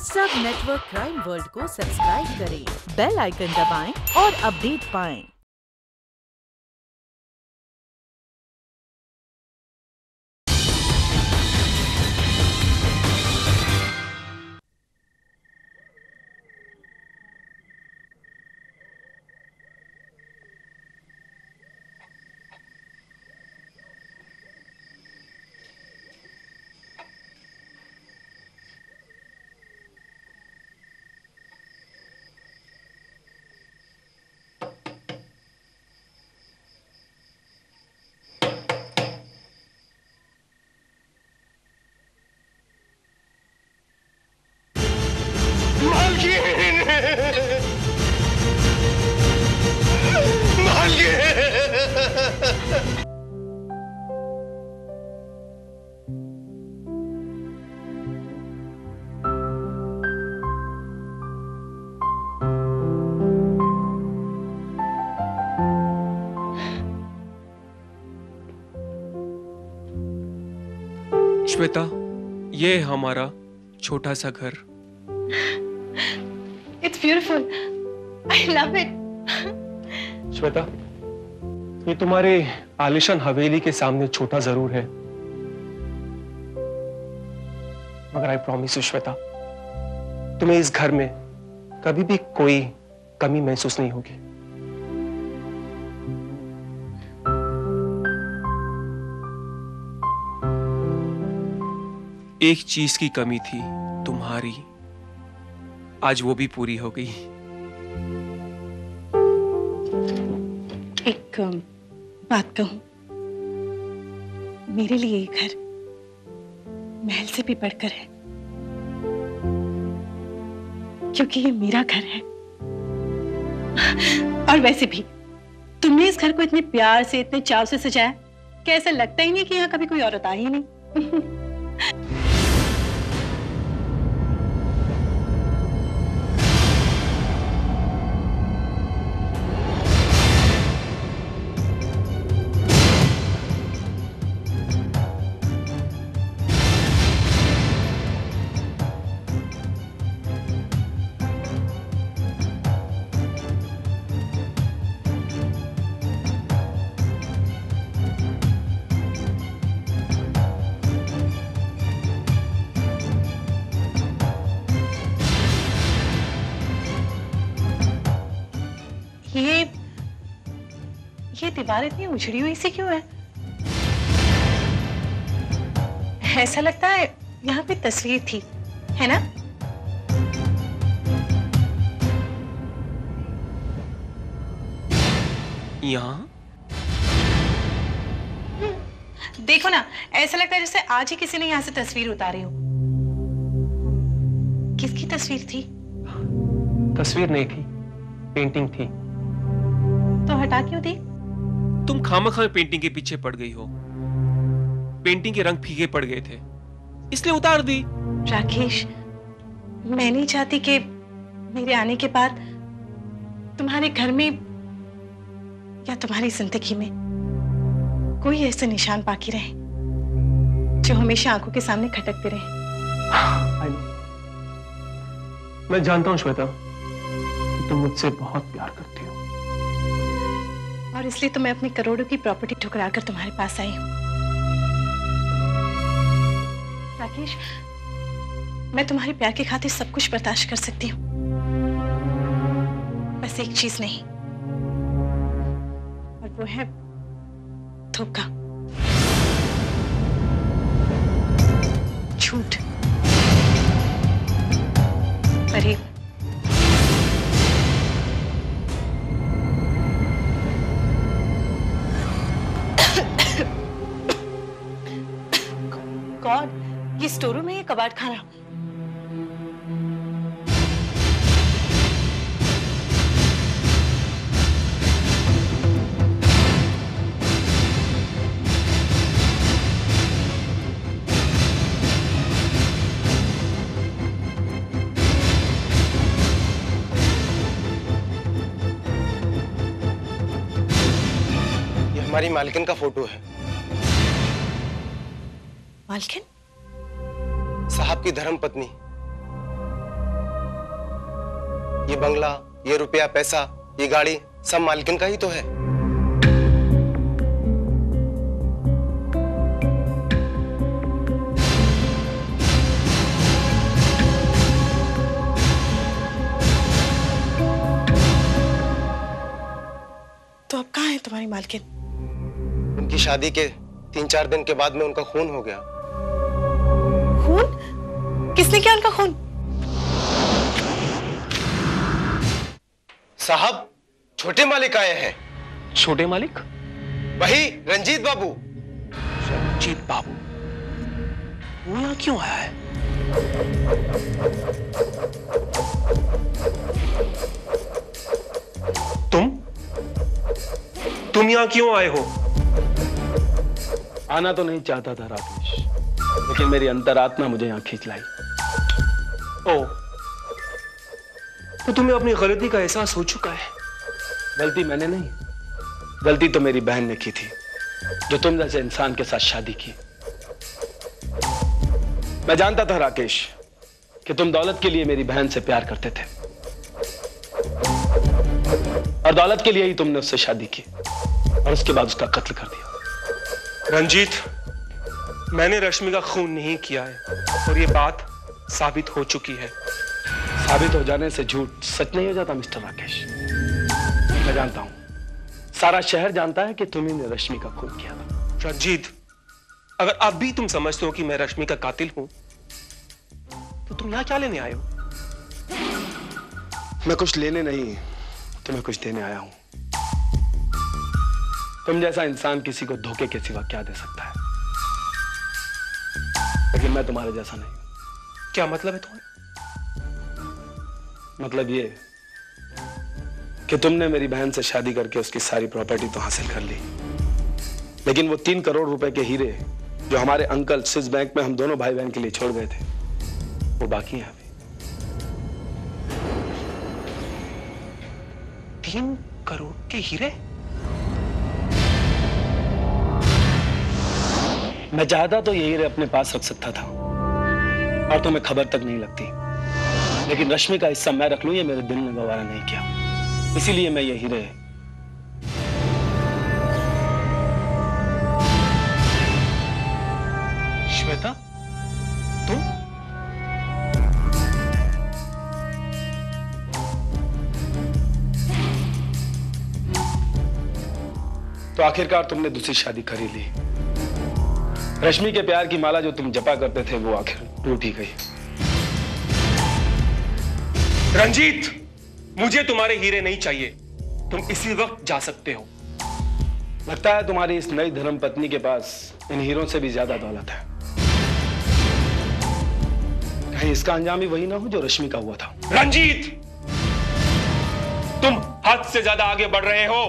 सब network crime world को subscribe करें। बेल आइकन दबाएँ और अपडेट पाएँ। श्वेता ये हमारा छोटा सा घर। Beautiful. I love it. Shweta ये तुम्हारे आलिशान हवेली के सामने छोटा ज़रूर है मगर आई प्रॉमिस यू श्वेता तुम्हें इस घर में कभी भी कोई कमी महसूस नहीं होगी एक चीज़ की कमी थी तुम्हारी आज वो भी पूरी हो गई। एक बात कहूँ। मेरे लिए ये घर महल से भी बढ़कर है। क्योंकि ये मेरा घर है। और वैसे भी, तुमने इस घर को इतने प्यार से, इतने चाव से सजाया। कि ऐसा लगता ही नहीं कि यहाँ कभी कोई औरत आई ही नहीं? ये दीवार इतनी उछड़ी हुई सी क्यों है? ऐसा लगता है यहाँ पे तस्वीर थी है ना? यहाँ? देखो ना ऐसा लगता है जैसे आज ही किसी ने यहाँ से तस्वीर उतारी हो। किसकी तस्वीर थी? तस्वीर नहीं थी पेंटिंग थी। तो हटा क्यों दी? तुम खामखा में पेंटिंग के पीछे पड़ गई हो। पेंटिंग के रंग फीके पड़ गए थे। इसलिए उतार दी। राकेश मैं नहीं चाहती कि मेरे आने के बाद तुम्हारे घर में या तुम्हारी ज़िंदगी में कोई ऐसे निशान बाकी रहे जो हमेशा आँखों के सामने खटकते रहे। मैं जानता हूँ श्वेता तुम मुझसे बहुत प्यार करती हो। और इसलिए तो मैं अपनी करोड़ों की प्रॉपर्टी ठुकरा कर तुम्हारे पास आई हूँ। राकेश, मैं तुम्हारे प्यार की खातिर सब कुछ बर्दाश्त कर सकती हूँ। बस एक चीज़ नहीं। और वो है धोखा। झूठ। स्टोर रूम है ये कबाड़ खाना। ये हमारी मालकिन का फ़ोटो है। मालकिन? साहब की धर्म पत्नी। ये बंगला ये रुपया पैसा ये गाड़ी सब मालकिन का ही तो है। तो अब कहाँ है तुम्हारी मालकिन? उनकी शादी के तीन चार दिन के बाद में उनका खून हो गया। किसने किया उनका खून? साहब छोटे मालिक आए हैं। छोटे मालिक? वही रंजीत बाबू। रंजीत बाबू? वो यहाँ क्यों आया है? तुम? तुम यहाँ क्यों आए हो? आना तो नहीं चाहता था राकेश लेकिन मेरी अंतरात्मा मुझे यहाँ खींच लाई ओ। तो तुम्हें अपनी गलती का एहसास हो चुका है? गलती मैंने नहीं। गलती तो मेरी बहन ने की थी जो तुम जैसे इंसान के साथ शादी की। मैं जानता था राकेश कि तुम दौलत के लिए मेरी बहन से प्यार करते थे। और दौलत के लिए ही तुमने उससे शादी की और उसके बाद उसका कत्ल कर दिया। रंजीत मैंने रश्मि का खून नहीं किया है और ये बात साबित हो चुकी है। साबित हो जाने से झूठ सच नहीं हो जाता मिस्टर राकेश। मैं जानता हूँ। सारा शहर जानता है कि तुम्ही ने रश्मि का खून किया था। रंजीत अगर अब भी तुम समझते हो कि मैं रश्मि का कातिल हूँ तो तुम यहाँ क्या लेने आए हो? मैं कुछ लेने नहीं तुम्हें कुछ देने आया हूँ। तुम जैसा इंसान किसी को धोखे के सिवा क्या दे सकता है? लेकिन मैं तुम्हारे जैसा नहीं। क्या मतलब है तुम्हारा? मतलब ये कि तुमने मेरी बहन से शादी करके उसकी सारी प्रॉपर्टी तो हासिल कर ली। लेकिन वो तीन करोड़ रुपए के हीरे जो हमारे अंकल स्विस बैंक में हम दोनों भाई बहन के लिए छोड़ गए थे वो बाकी हैं अभी। तीन करोड़ के हीरे? मैं ज़्यादा तो ये हीरे अपने पास रख सकता था। और तुम्हें खबर तक नहीं लगती। लेकिन रश्मि का हिस्सा मैं रख लू, ये मेरे दिल ने गवारा नहीं किया। इसीलिए मैं ये हीरे श्वेता तुम तो आखिरकार तुमने दूसरी शादी कर ली। रश्मि के प्यार की माला जो तुम जपा करते थे वो आखिर टूट ही गई। रंजीत मुझे तुम्हारे हीरे नहीं चाहिए। तुम इसी वक्त जा सकते हो। लगता है तुम्हारी इस नई धर्म पत्नी के पास इन हीरों से भी ज़्यादा दौलत है। कहीं इसका अंजाम ही वही ना हो जो रश्मि का हुआ था। रंजीत तुम हद से ज़्यादा आगे बढ़ रहे हो।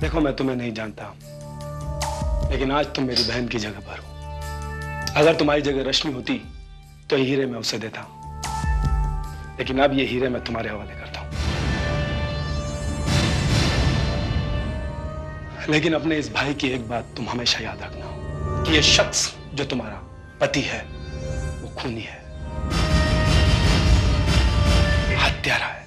देखो मैं तुम्हें नहीं जानता। लेकिन आज तुम मेरी बहन की जगह पर हो। अगर तुम्हारी जगह रश्मि होती तो हीरे मैं उसे देता। हूँ लेकिन अब ये हीरे मैं तुम्हारे हवाले करता हूँ। लेकिन अपने इस भाई की एक बात तुम हमेशा याद रखना, कि ये शख्स जो तुम्हारा पति है, वो खूनी है। हत्यारा है।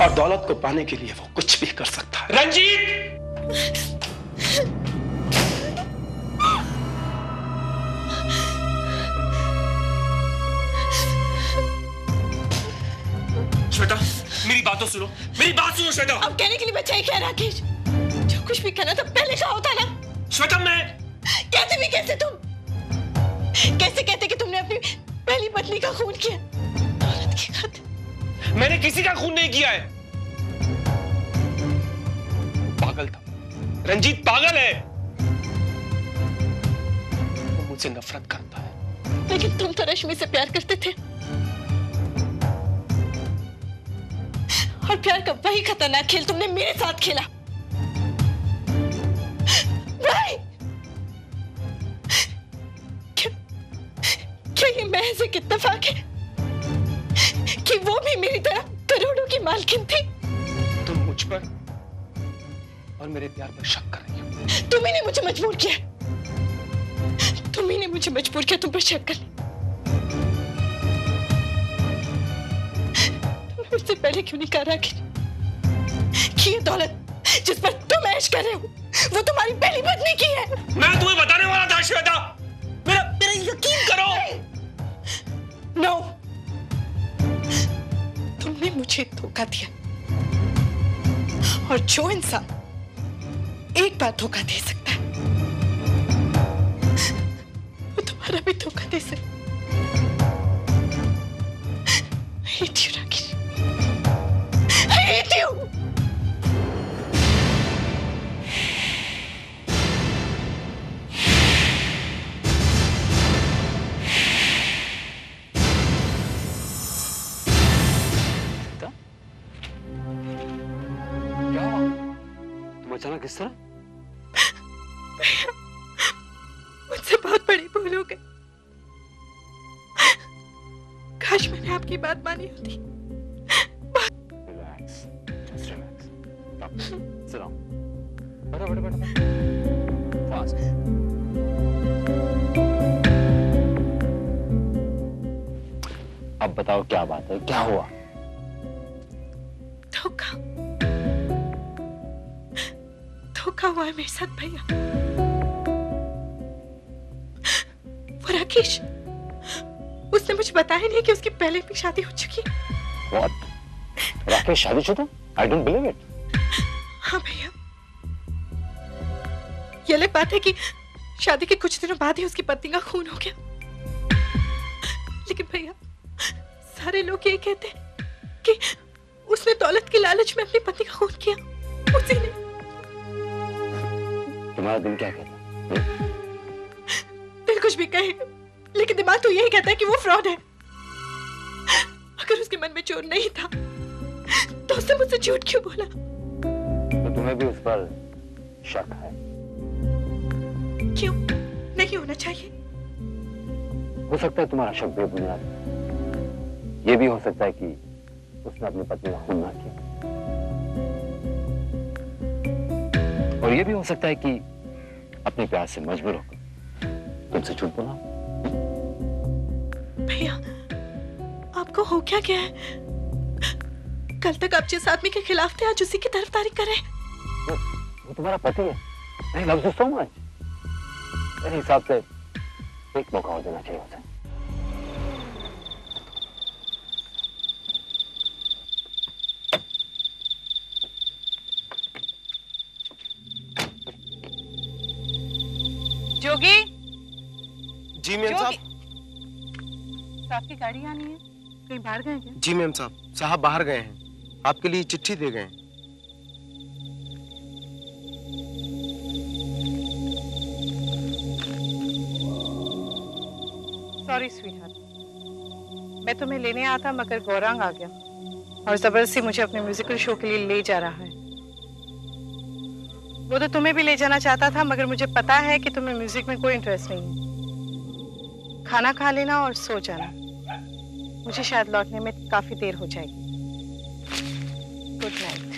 और दौलत को पाने के लिए वो कुछ भी कर सकता है। रंजीत! मेरी बात तो सुनो। मेरी बात सुनो श्वेता। अब कहने के लिए बच्चा ही क्या है, राकेश। जो कुछ भी करना था पहले कहा होता ना। श्वेता मैं कहते भी कैसे तुम? कैसे कहते कि तुमने अपनी पहली पत्नी का खून किया? दौलत की खातिर। मैंने किसी का खून नहीं किया है। पागल था। रंजीत पागल है। वो मुझसे नफरत करता है। लेकिन तुम तो रश्मि से प्यार करते थे। और प्यार का वही खतरनाक खेल तुमने मेरे साथ खेला। भाई! क्या, क्या ये महज एक इत्तेफाक है? कि वो भी मेरी तरह करोड़ों की मालकिन थी? तुम मुझ पर और मेरे प्यार पर शक कर रही हो। तुम्ही ने मुझे मजबूर किया। तुम्ही ने मुझे मजबूर किया तुम पर शक करने। मुझसे पहले क्यों नहीं कहा राखी कि ये दौलत जिस पर तुम ऐश कर रहे हो वो तुम्हारी पहली पत्नी की है। मैं तुम्हें बताने वाला था श्वेता। मेरा मेरा यकीन करो। नो तुमने मुझे धोखा दिया। और जो इंसान एक बार धोखा दे सकता है वो तुम्हारा भी धोखा दे सकता है। किस तरह मुझसे बहुत बड़ी भूल हो गई। काश मैंने आपकी बात मानी होती। रिलैक्स जस्ट रिलैक्स अब बताओ क्या बात है? क्या हुआ? हुआ है मेरे साथ भैया। वो राकेश उसने मुझे बताया नहीं कि उसकी पहले भी शादी हो चुकी है। राकेश शादीशुदा आई डोंट बिलीव इट हाँ भैया। ये अलग बात है कि शादी के कुछ दिनों बाद ही उसकी पत्नी का खून हो गया। लेकिन भैया सारे लोग ये कहते हैं कि उसने दौलत की लालच में अपनी पत्नी का खून किया। उसी ने तुम्हारा दिल क्या कहता दिल कुछ भी कहे लेकिन दिमाग तो यही कहता है कि वो फ्रॉड है। अगर उसके मन में चोर नहीं था तो उसने मुझसे झूठ क्यों बोला? तो तुम्हें भी उस पर शक है? क्यों? नहीं होना चाहिए। हो सकता है तुम्हारा शक बेबुनियाद। ये भी हो सकता है कि उसने अपनी पत्नी का खून ना किया। और ये भी हो सकता है कि अपने प्यार से मजबूर होकर। तुमसे झूठ बोला? भैया आपको हो क्या क्या है? कल तक आप जिस आदमी के खिलाफ थे आज उसी की तरफ़ तारीख करें। वो, वो तुम्हारा पति है। नहीं लव यू सो मच मेरे हिसाब से एक मौका हो देना चाहिए उसे। साहब आपकी गाड़ी आनी है? कहीं बाहर गए क्या? जी मैम साहब साहब बाहर गए हैं। आपके लिए चिट्ठी दे गए हैं। सॉरी स्वीटहार्ट मैं तुम्हें लेने आया था मगर गौरांग आ गया। और ज़बरदस्ती मुझे अपने म्यूजिकल शो के लिए ले जा रहा है। वो तो तुम्हें भी ले जाना चाहता था मगर मुझे पता है कि तुम्हें म्यूज़िक में कोई इंटरेस्ट नहीं है। खाना खा लेना और सो जाना। मुझे शायद लौटने में काफ़ी देर हो जाएगी। गुड नाइट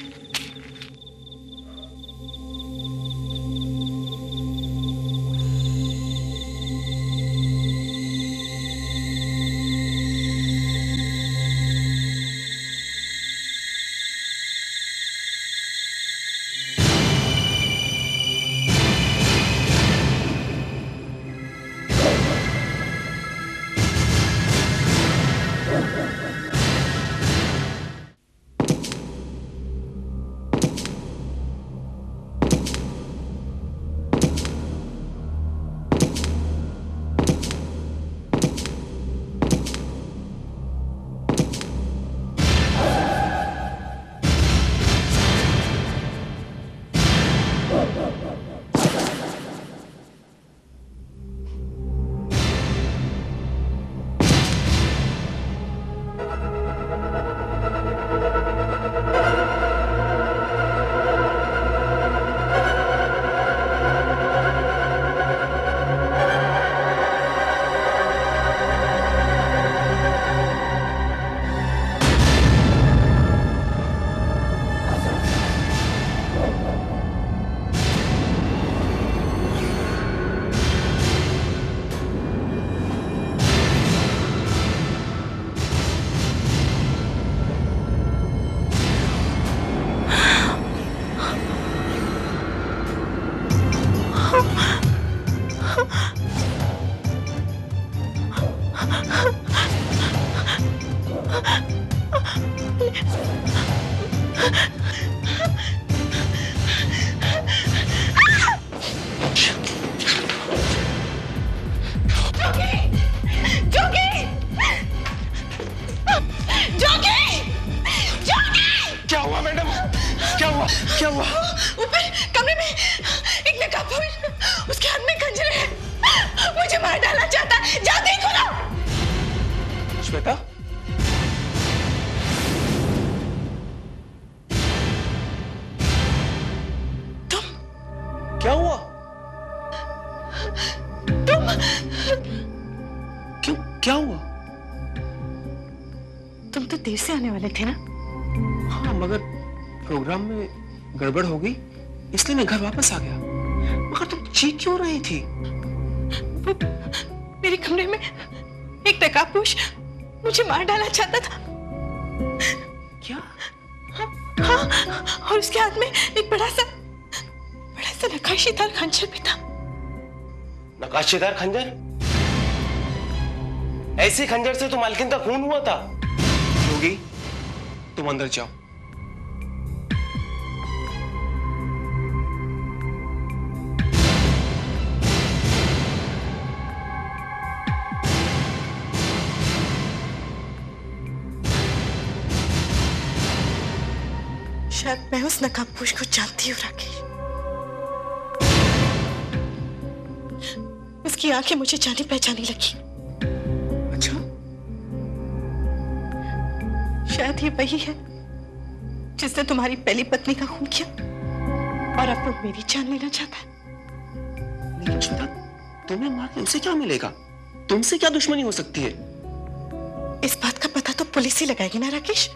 वाले थे ना? हाँ मगर प्रोग्राम में गड़बड़ हो गई इसलिए मैं घर वापस आ गया। मगर तुम चीख क्यों रही थी? वो मेरे कमरे में एक नकाबपोश मुझे मार डालना चाहता था। क्या? हाँ और उसके हाथ में एक बड़ा सा बड़ा सा नकाशीदार खंजर भी था। नकाशीदार खंजर? ऐसे खंजर से तो मालकिन का खून हुआ था। तुम अंदर जाओ। शायद मैं उस नकाबपोश को जानती हूँ, राकेश। उसकी आँखें मुझे जानी पहचानी लगी। शायद ये वही है जिसने तुम्हारी पहली पत्नी का खून किया। और अब वो मेरी जान लेना चाहता है। लेकिन तुम्हें मार के उसे क्या मिलेगा? तुमसे क्या दुश्मनी हो सकती है? इस बात का पता तो पुलिस ही लगाएगी ना राकेश?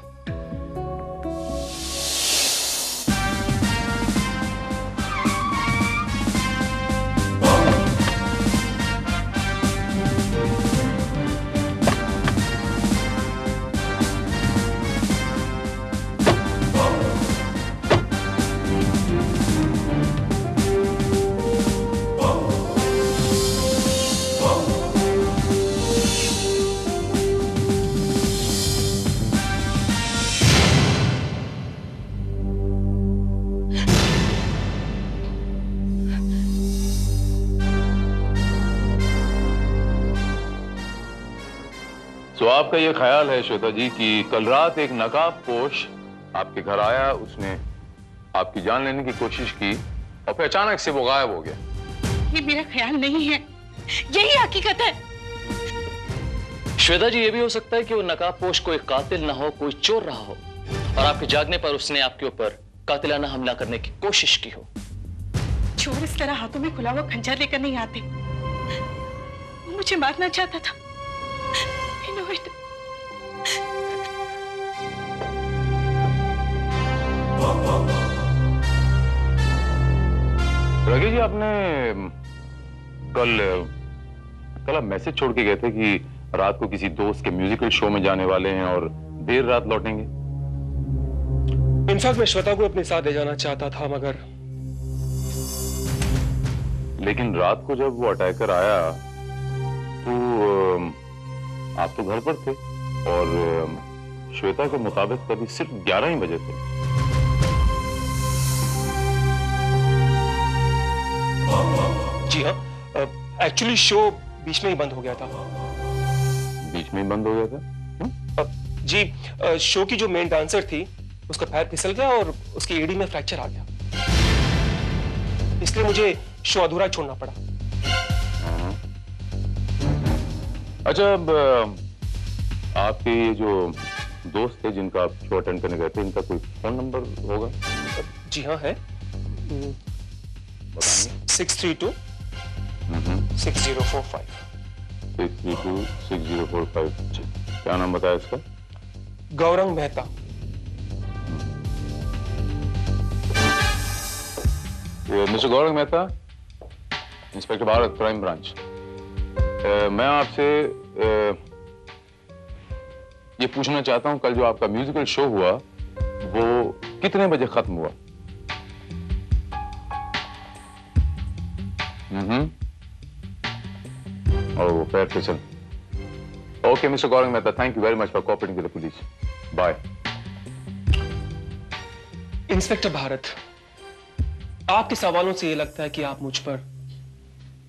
आपका ये ख्याल है श्वेता जी कि कल रात एक नकाब पोश आपके घर आया उसने आपकी जान लेने की कोशिश की और फिर अचानक से वो गायब हो गया। ये मेरा ख्याल नहीं है। यही हकीकत है। श्वेता जी ये भी हो सकता है कि वो नकाबपोश कोई कातिल ना हो कोई चोर रहा हो और आपके जागने पर उसने आपके ऊपर कातिलाना हमला करने की कोशिश की हो। चोर इस तरह हाथों में खुला हुआ खंजर लेकर नहीं आते। मुझे मारना चाहता था। I know it. रगे जी आपने कल कल आप मैसेज छोड़ के गए थे कि रात को किसी दोस्त के म्यूजिकल शो में जाने वाले हैं और देर रात लौटेंगे इनफैक्ट मैं श्वेता को अपने साथ ले जाना चाहता था मगर लेकिन रात को जब वो अटैकर आया तो आप तो घर पर थे। और श्वेता के मुताबिक तभी सिर्फ़ ग्यारह ही बजे थे। जी हाँ एक्चुअली शो बीच में ही बंद हो गया था। बीच में ही बंद हो गया था? अ, जी अ, शो की जो मेन डांसर थी उसका पैर फिसल गया और उसकी एड़ी में फ्रैक्चर आ गया। इसलिए मुझे शो अधूरा छोड़ना पड़ा। अच्छा अब आपके ये जो दोस्त थे जिनका आप शो अटेंड करने गए थे इनका कोई फ़ोन नंबर होगा? जी हाँ है। Six three two six zero four five. Six three two six zero four five. क्या नाम बताया इसका? Gaurang Mehta. Mister Gaurang Mehta inspector Bharat crime branch. मैं आपसे ये पूछना चाहता हूँ कल जो आपका म्यूजिकल शो हुआ वो कितने बजे खत्म हुआ हम्म और पैर फिसल Okay, Mr. Gaurang Mehta, thank you very much for cooperating with the police. Bye. Inspector Bharat आपके सवालों से ये लगता है कि आप मुझ पर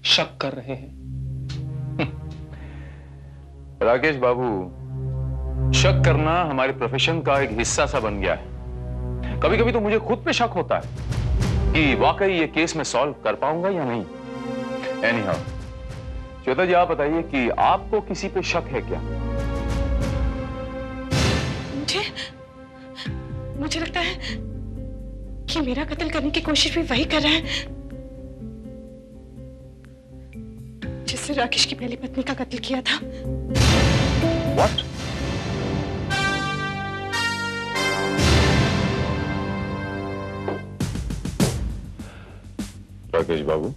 शक कर रहे हैं राकेश बाबू, शक करना हमारे प्रोफेशन का एक हिस्सा सा बन गया है। कभी कभी तो मुझे खुद पे शक होता है कि वाकई ये केस मैं सॉल्व कर पाऊँगा या नहीं। एनी हाउ श्वेता जी आप बताइए कि आपको किसी पे शक है क्या? मुझे मुझे लगता है कि मेरा कत्ल करने की कोशिश भी वही कर रहा है। जिससे राकेश की पहली पत्नी का कत्ल किया था। What? राकेश बाबू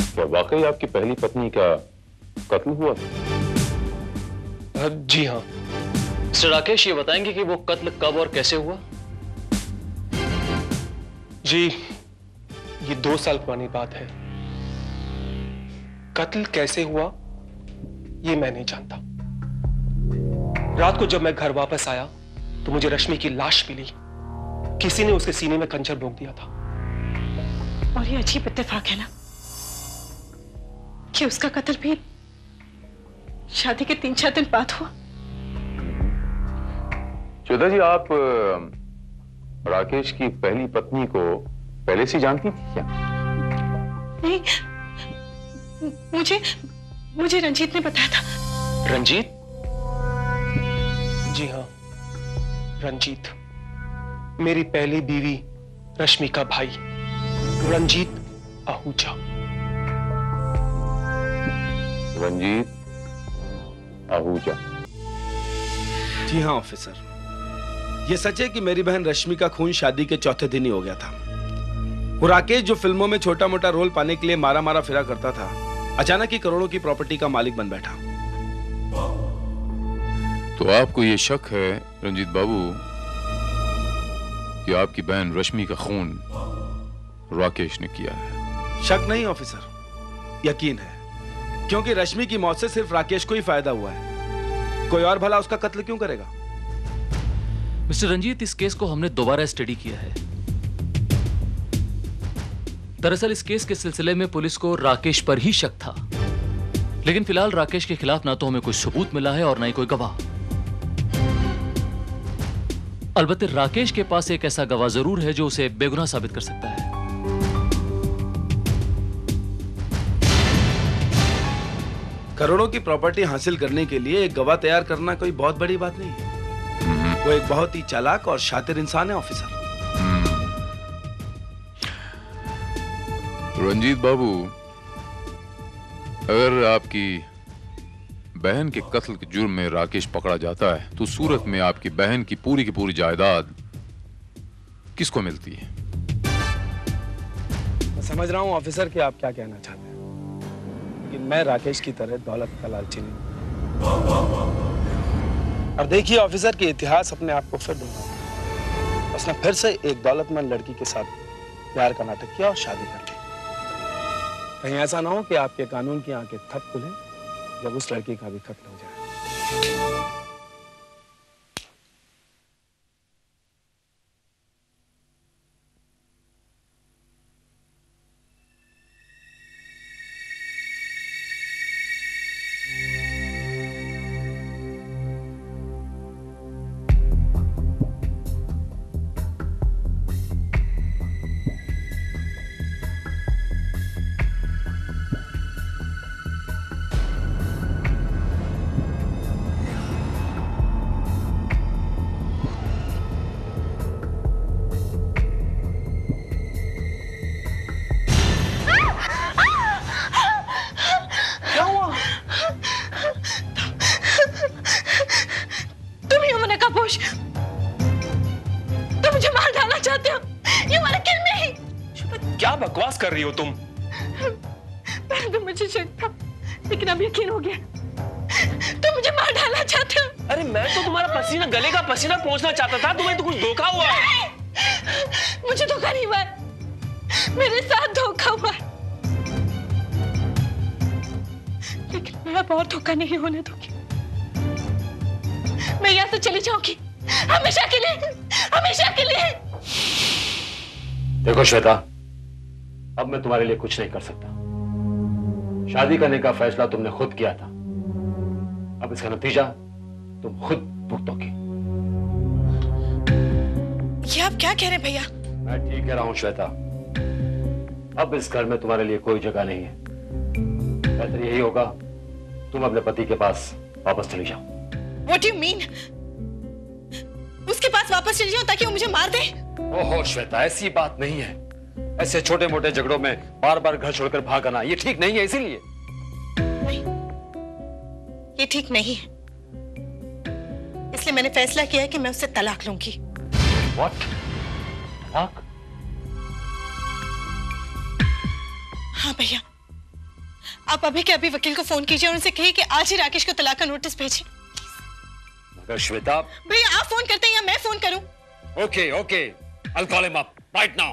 क्या वाकई आपकी पहली पत्नी का कत्ल हुआ? था जी हाँ। मिस्टर राकेश ये बताएँगे कि वो कत्ल कब और कैसे हुआ? जी ये दो साल पुरानी बात है। कत्ल कैसे हुआ ये मैं नहीं जानता। रात को जब मैं घर वापस आया तो मुझे रश्मि की लाश मिली। किसी ने उसके सीने में कंचर भोंक दिया था। और ये अजीब इत्तेफाक है ना? कि उसका कत्ल भी शादी के तीन चार दिन बाद हुआ। श्वेता जी आप राकेश की पहली पत्नी को पहले से जानती थी क्या? नहीं मुझे मुझे रंजीत ने बताया था। रंजीत? जी हाँ रंजीत। मेरी पहली बीवी रश्मि का भाई रंजीत आहूजा। रंजीत आहूजा। जी हाँ ऑफिसर। ये सच है कि मेरी बहन रश्मि का खून शादी के चौथे दिन ही हो गया था। वो राकेश जो फ़िल्मों में छोटा मोटा रोल पाने के लिए मारा मारा फिरा करता था अचानक ही करोड़ों की प्रॉपर्टी का मालिक बन बैठा। तो आपको ये शक है रंजीत बाबू कि आपकी बहन रश्मि का खून राकेश ने किया है? शक नहीं ऑफिसर। यकीन है। क्योंकि रश्मि की मौत से सिर्फ़ राकेश को ही फ़ायदा हुआ है। कोई और भला उसका कत्ल क्यों करेगा? मिस्टर रंजीत इस केस को हमने दोबारा स्टडी किया है। दरअसल इस केस के सिलसिले में पुलिस को राकेश पर ही शक था। लेकिन फ़िलहाल राकेश के खिलाफ ना तो हमें कोई सबूत मिला है और ना ही कोई गवाह। अलबत्ते राकेश के पास एक ऐसा गवाह ज़रूर है जो उसे बेगुनाह साबित कर सकता है। करोड़ों की प्रॉपर्टी हासिल करने के लिए एक गवाह तैयार करना कोई बहुत बड़ी बात नहीं है। वो एक बहुत ही चालाक और शातिर इंसान है, ऑफिसर। रंजीत बाबू, अगर आपकी बहन के कत्ल के जुर्म में राकेश पकड़ा जाता है तो सूरत में आपकी बहन की पूरी की पूरी जायदाद किसको मिलती है? मैं समझ रहा हूँ ऑफिसर कि आप क्या कहना चाहते हैं, लेकिन मैं राकेश की तरह दौलत का लालची नहीं और देखिए ऑफिसर के इतिहास अपने आप को फिर है। उसने फिर से एक दौलतमंद लड़की के साथ प्यार का नाटक किया और शादी कर ली। कहीं ऐसा ना हो कि आपके कानून की आँखें थप खुलें, जब उस लड़की का भी खत्म हो। हो तुम। पहले तो मुझे शक था लेकिन अब यकीन हो गया। तुम मुझे मार डालना चाहते हो। अरे मैं तो तुम्हारा पसीना गले का पसीना पहुँचना चाहता था तुम्हें तो कुछ धोखा हुआ। है मुझे धोखा नहीं हुआ। मेरे साथ धोखा हुआ। लेकिन मैं अब और धोखा नहीं होने दूँगी। मैं यहाँ से चली जाऊँगी। हमेशा के लिए हमेशा के लिए। देखो श्वेता तुम्हारे लिए कुछ नहीं कर सकता। शादी करने का फैसला तुमने खुद किया था। अब इसका नतीजा तुम खुद भुगतोगे ये आप क्या कह रहे हैं भैया? मैं ठीक कह रहा हूँ श्वेता। अब इस घर में तुम्हारे लिए कोई जगह नहीं है। बेहतर यही होगा तुम अपने पति के पास वापस चली जाओ। What do you mean? उसके पास वापस चली जाओ ताकि वो मुझे मार दे? ओहो श्वेता ऐसी बात नहीं है। ऐसे छोटे मोटे झगड़ों में बार बार घर छोड़कर भागना ये ठीक नहीं है इसीलिए। ये ठीक नहीं है। इसलिए मैंने फैसला किया है कि मैं उससे तलाक लूँगी। What? तलाक? हाँ भैया। आप अभी के अभी वकील को फ़ोन कीजिए और उनसे कहिए कि आज ही राकेश को तलाक का नोटिस भेजें। मगर श्वेता भैया आप फ़ोन करते हैं या मैं फ़ोन करूँ? Okay okay I'll call him up. Right now.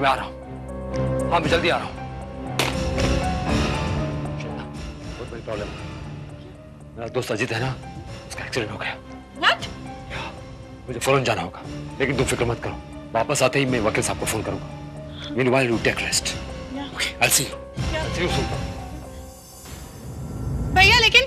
है मैं आ रहा हूँ हाँ मैं जल्दी आ रहा हूँ। बहुत बड़ी प्रॉब्लम मेरा दोस्त अजीत है ना उसका एक्सीडेंट हो गया। What? मुझे फ़ौरन जाना होगा लेकिन तुम फ़िक्र मत करो। वापस आते ही मैं वकील साहब को फ़ोन करूँगा। मीनवाइल यू टेक रेस्ट भैया लेकिन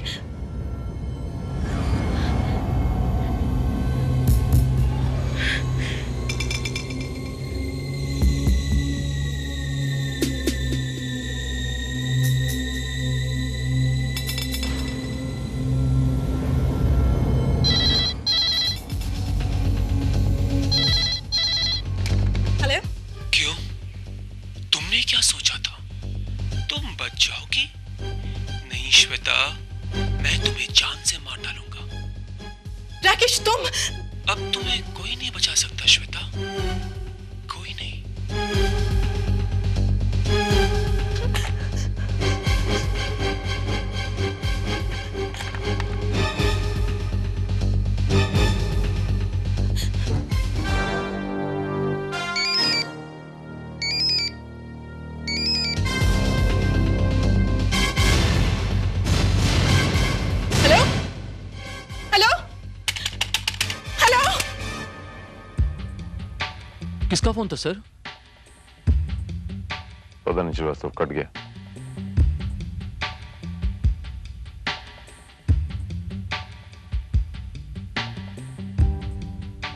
फ़ोन था, सर? पता नहीं श्रीवास्तव कट गया।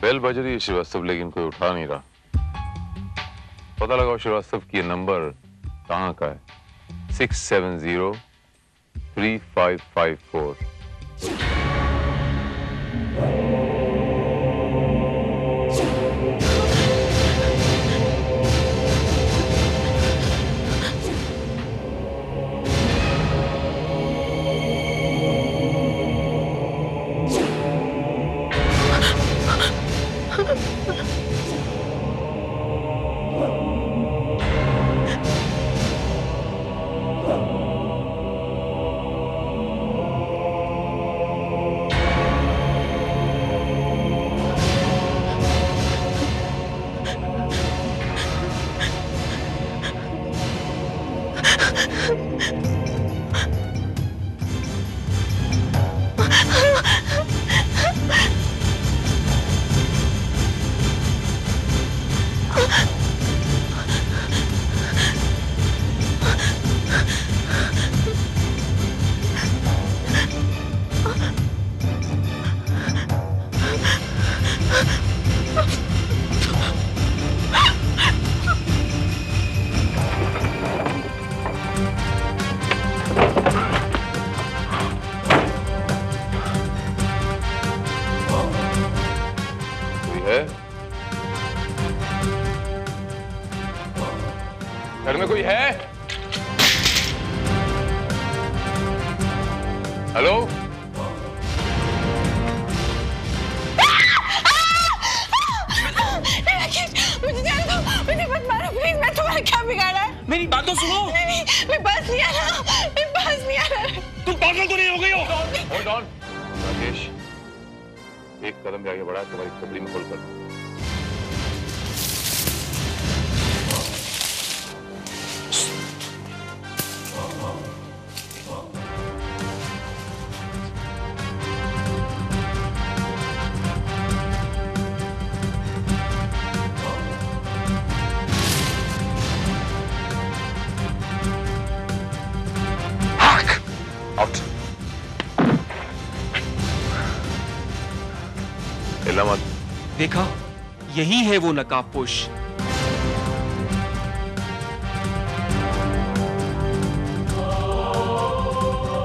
बेल बज रही है श्रीवास्तव, लेकिन कोई उठा नहीं रहा। पता लगाओ श्रीवास्तव की नंबर कहाँ का है? Six seven zero three five five four. यही है वो नकाबपोश।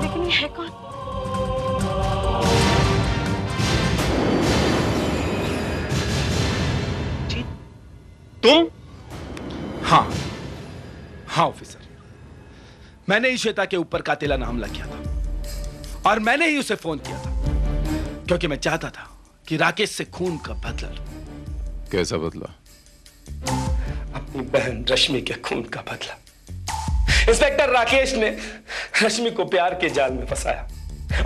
लेकिन ये है कौन? तुम? हाँ। हाँ ऑफिसर मैंने ही श्वेता के ऊपर कातिलाना हमला किया था। और मैंने ही उसे फ़ोन किया था। क्योंकि मैं चाहता था कि राकेश से खून का बदला लूँ। कैसा बदला? अपनी बहन रश्मि के खून का बदला। इंस्पेक्टर राकेश ने रश्मि को प्यार के जाल में फंसाया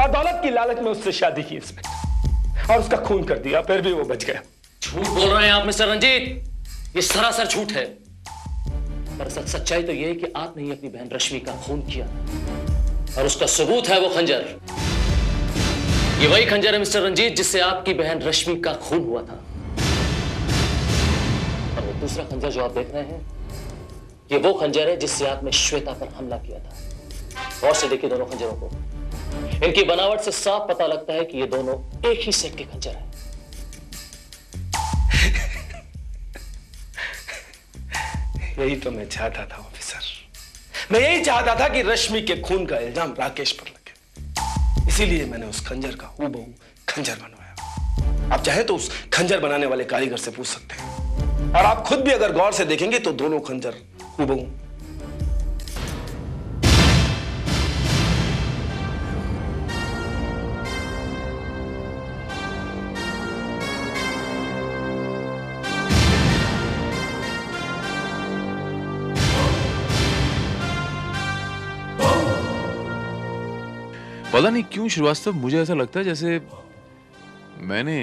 और दौलत की लालच में उससे शादी की इंस्पेक्टर और उसका खून कर दिया फिर भी वो बच गया। झूठ बोल रहे हैं आप मिस्टर रंजीत। ये सरासर झूठ है। दरअसल सच्चाई तो यह है कि आपने ही अपनी बहन रश्मि का खून किया। और उसका सबूत है वो खंजर। ये वही खंजर है मिस्टर रंजीत जिससे आपकी बहन रश्मि का खून हुआ था। दूसरा खंजर जो आप देख रहे हैं, ये वो खंजर है जिससे आपने श्वेता पर हमला किया था। और से देखिए दोनों खंजरों को। इनकी बनावट से साफ़ पता लगता है कि ये दोनों एक ही सेट के खंजर हैं। यही तो मैं चाहता था, ऑफिसर। मैं यही चाहता था कि रश्मि के खून का इल्ज़ाम राकेश पर लगे। इसीलिए मैंने उस खंजर का हूबहू खंजर बनवाया। आप चाहे तो उस खंजर बनाने वाले कारीगर से पूछ सकते हैं। और आप खुद भी अगर गौर से देखेंगे तो दोनों खंजर हूबहू पता नहीं क्यों श्रीवास्तव, मुझे ऐसा लगता है जैसे मैंने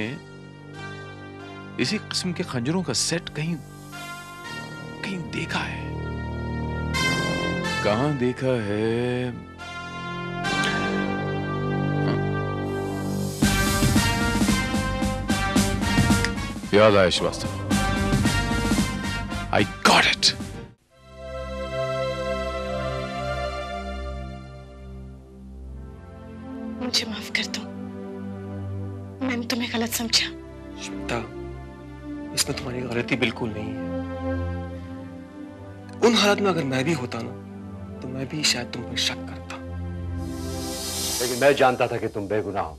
इसी किस्म के खंजरों का सेट कहीं कहीं देखा है। कहाँ देखा है। याद आया श्रीवास्तव। आई गॉट इट मुझे माफ़ कर दो। मैंने तुम्हें गलत समझा। गलती बिल्कुल नहीं है। उन हालात में अगर मैं भी होता ना तो मैं भी शायद तुम पर शक करता। लेकिन मैं जानता था कि तुम बेगुनाह हो।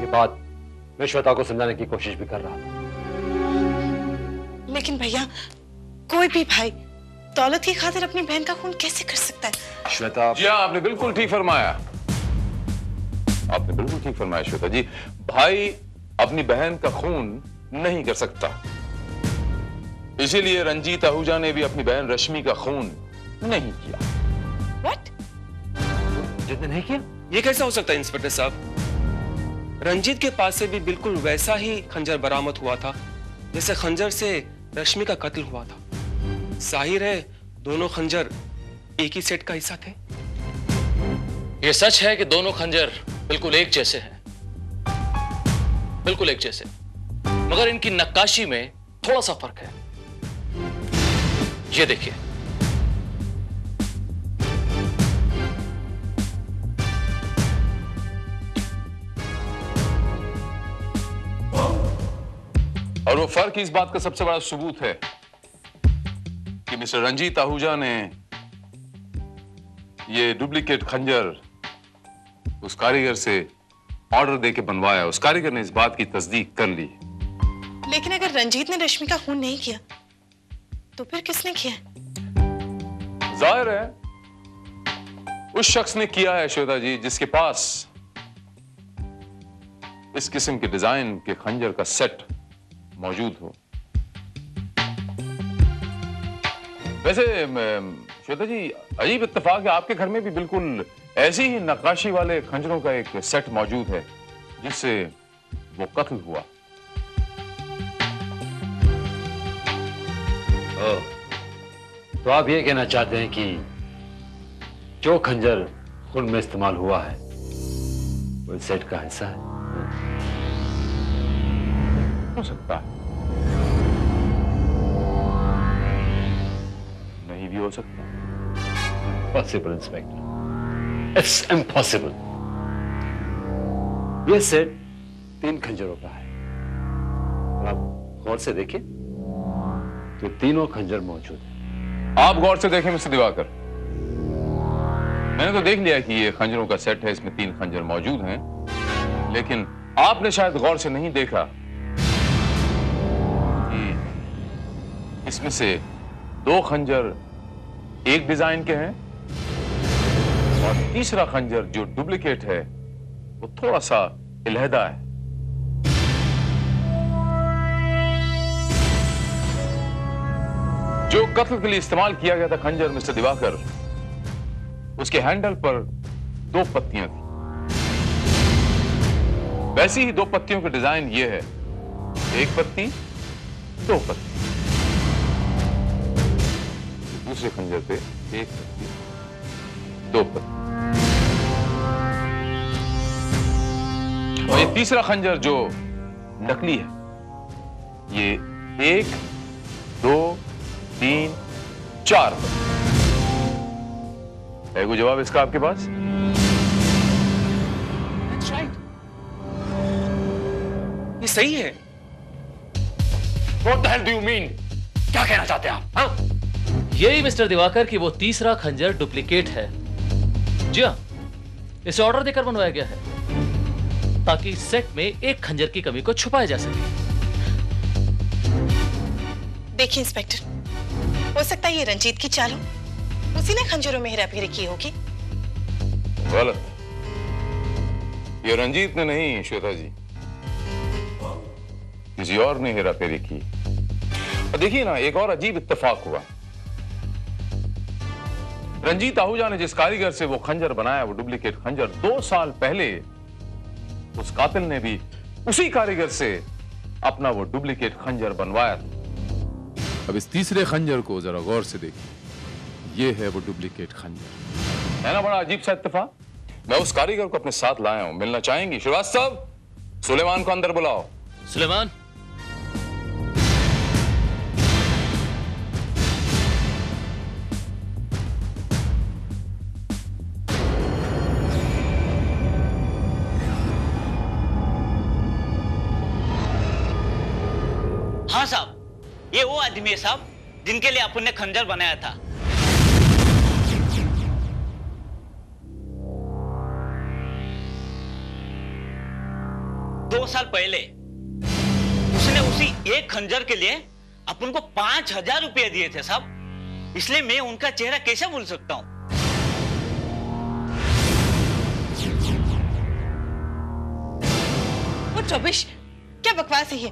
ये बात मैं श्वेता को समझाने की कोशिश भी कर रहा था। लेकिन भैया कोई भी भाई दौलत की खातिर अपनी बहन का खून कैसे कर सकता है? श्वेता जी हाँ आपने बिल्कुल ठीक फरमाया। आपने बिल्कुल ठीक फरमाया श्वेता जी। भाई अपनी बहन का खून नहीं कर सकता। इसीलिए रंजीत आहूजा ने भी अपनी बहन रश्मि का खून नहीं किया। व्हाट जितने नहीं किया? ये कैसा हो सकता है इंस्पेक्टर साहब? रंजीत के पास से भी बिल्कुल वैसा ही खंजर बरामद हुआ था जैसे खंजर से रश्मि का कत्ल हुआ था। ज़ाहिर है दोनों खंजर एक ही सेट का हिस्सा थे। यह सच है कि दोनों खंजर बिल्कुल एक जैसे हैं। बिल्कुल एक जैसे। मगर इनकी नक्काशी में थोड़ा सा फ़र्क है। ये देखिए। और वो फ़र्क इस बात का सबसे बड़ा सबूत है कि मिस्टर रंजीत आहूजा ने ये डुप्लीकेट खंजर उस कारीगर से ऑर्डर देके बनवाया उस कारीगर ने इस बात की तस्दीक कर ली। लेकिन अगर रंजीत ने रश्मि का खून नहीं किया तो फिर किसने किया? ज़ाहिर है उस शख्स ने किया है श्वेता जी जिसके पास इस किस्म के डिज़ाइन के खंजर का सेट मौजूद हो। वैसे श्वेता जी अजीब इत्तेफाक है आपके घर में भी बिल्कुल ऐसी ही नक्काशी वाले खंजरों का एक सेट मौजूद है जिससे वो कत्ल हुआ। ओह, तो आप ये कहना चाहते हैं कि जो खंजर खून में इस्तेमाल हुआ है वो सेट का हिस्सा है? हो सकता है। नहीं भी हो सकता। पॉसिबल इंस्पेक्टर इट्स इम्पॉसिबल ये सेट तीन खंजरों का है। आप गौर से देखिए तो तीनों खंजर मौजूद है। आप गौर से देखें मिस्टर दिवाकर। मैंने तो देख लिया कि ये खंजरों का सेट है, इसमें तीन खंजर मौजूद हैं। लेकिन आपने शायद गौर से नहीं देखा कि इसमें से दो खंजर एक डिज़ाइन के हैं और तीसरा खंजर जो डुप्लीकेट है, वो थोड़ा सा इलहदा है। जो कत्ल के लिए इस्तेमाल किया गया था खंजर, मिस्टर दिवाकर, उसके हैंडल पर दो पत्तियाँ थी। वैसी ही दो पत्तियों का डिज़ाइन ये है। एक पत्ती, दो पत्ती। दूसरे खंजर पे एक पत्ती। दो पत्ती और ये तीसरा खंजर जो नकली है ये एक दो तीन चार है कोई जवाब इसका आपके पास? ये सही है। What the hell do you mean? क्या कहना चाहते हैं आप हाँ? यही मिस्टर दिवाकर कि वो तीसरा खंजर डुप्लीकेट है। जी हाँ इसे ऑर्डर देकर बनवाया गया है ताकि सेट में एक खंजर की कमी को छुपाया जा सके। देखिए इंस्पेक्टर हो सकता है ये रंजीत की चाल हो। उसी ने खंजरों में हेराफेरी की होगी। गलत। ये रंजीत ने नहीं श्वेता जी। किसी और ने हेरा फेरी की देखिए ना एक और अजीब इत्तेफाक हुआ। रंजीत आहूजा ने जिस कारीगर से वो खंजर बनाया वो डुप्लीकेट खंजर दो साल पहले उस कातिल ने भी उसी कारीगर से अपना वो डुप्लीकेट खंजर बनवाया था। अब इस तीसरे खंजर को जरा गौर से देखिए। ये है वो डुप्लीकेट खंजर। है ना बड़ा अजीब सा इतफा मैं उस कारीगर को अपने साथ लाया हूँ। मिलना चाहेंगी? श्रीवास्तव सुलेमान को अंदर बुलाओ। सुलेमान ये साहब जिनके लिए अपन ने खंजर बनाया था। दो साल पहले, उसने उसी एक खंजर के लिए अपन को पाँच हज़ार रुपये दिए थे साहब इसलिए मैं उनका चेहरा कैसे भूल सकता हूँ? रबिश क्या बकवास है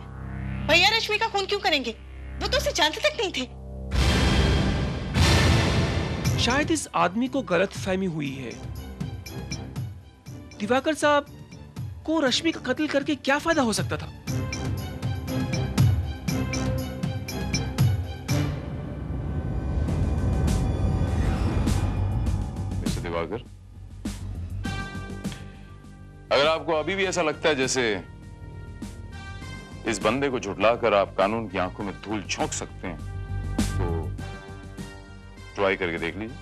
भैया रश्मि का खून क्यों करेंगे? वो तो उसे जानते तक नहीं थे। शायद इस आदमी को गलत फहमी हुई है। दिवाकर साहब को रश्मि का कत्ल करके क्या फ़ायदा हो सकता था? मिस्टर दिवाकर अगर आपको अभी भी ऐसा लगता है जैसे इस बंदे को झुटलाकर आप कानून की आँखों में धूल झोंक सकते हैं। तो ट्राई करके देख लीजिए।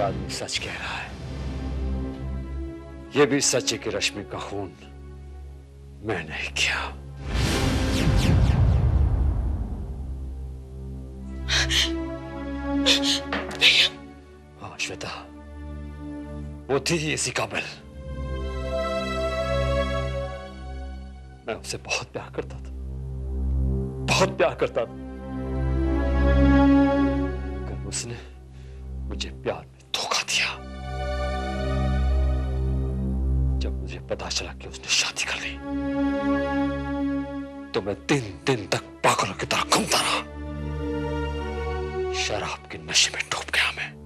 आदमी सच कह रहा है। यह भी सच है कि रश्मि का खून मैं नहीं किया। वो थी ही इसी काबिल। मैं उससे बहुत प्यार करता था। बहुत प्यार करता था। मगर उसने मुझे प्यार में धोखा दिया। जब मुझे पता चला कि उसने शादी कर ली तो मैं तीन दिन तक पागलों की तरह घूमता रहा। शराब के नशे में डूब गया मैं।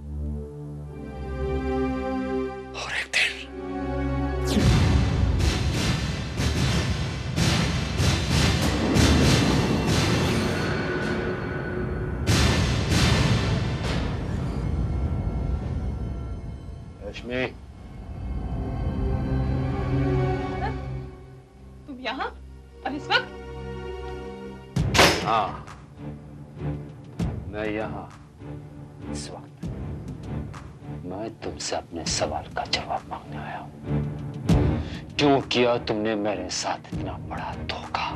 रश्मि तुम यहाँ? और इस वक्त? हाँ मैं यहाँ इस वक्त। मैं तुमसे अपने सवाल का जवाब मांगने आया हूँ। क्यों किया तुमने मेरे साथ इतना बड़ा धोखा?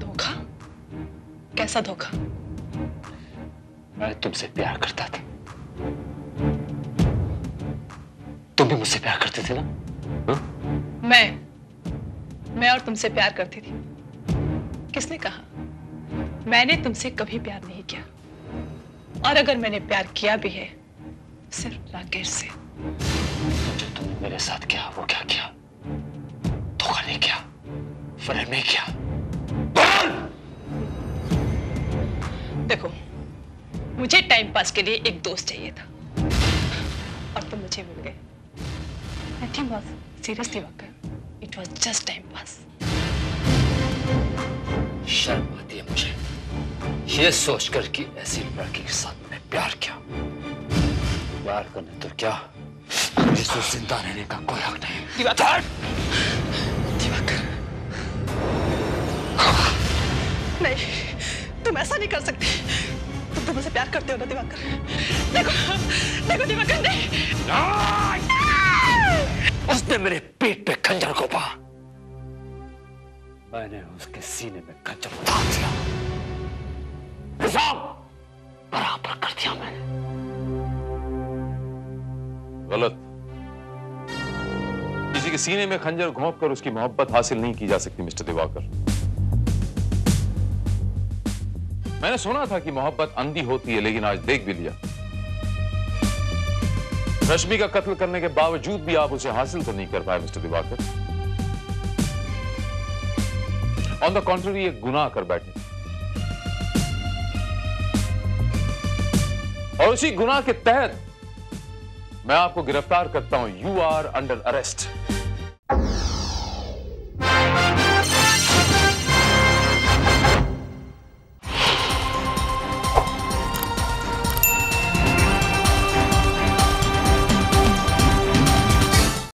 धोखा? कैसा धोखा? मैं तुमसे प्यार करता था। तुम भी मुझसे प्यार करते थे ना? मैं मैं और तुमसे प्यार करती थी। किसने कहा? मैंने तुमसे कभी प्यार नहीं किया। और अगर मैंने प्यार किया भी है सिर्फ़ राकेश से। जो तुमने मेरे साथ किया वो क्या किया? धोखा नहीं किया? फरेब नहीं किया? देखो मुझे टाइम पास के लिए एक दोस्त चाहिए था। और तुम मुझे मिल गए। नथिंग वाज सीरियसली वक्त it was just time pass शर्म आती है मुझे। ये सोचकर कि ऐसी लड़की के साथ मैंने प्यार किया। प्यार करने तो क्या? मुझे तो ज़िंदा रहने का कोई हक नहीं। दिवाकर! दिवाकर! नहीं तुम ऐसा नहीं कर सकते। तुम तो मुझसे प्यार करते हो ना दिवाकर। देखो देखो दिवाकर नहीं! उसने मेरे पेट पे खंजर को पा मैंने उसके सीने में खंजर उतार दिया। बराबर कर दिया मैंने। गलत। किसी के सीने में खंजर घोंप कर उसकी मोहब्बत हासिल नहीं की जा सकती, मिस्टर दिवाकर। मैंने सुना था कि मोहब्बत अंधी होती है, लेकिन आज देख भी लिया। रश्मि का कत्ल करने के बावजूद भी आप उसे हासिल तो नहीं कर पाए, mister Diwakar. On the contrary एक गुनाह कर बैठे। और उसी गुनाह के तहत मैं आपको गिरफ़्तार करता हूँ। You are under arrest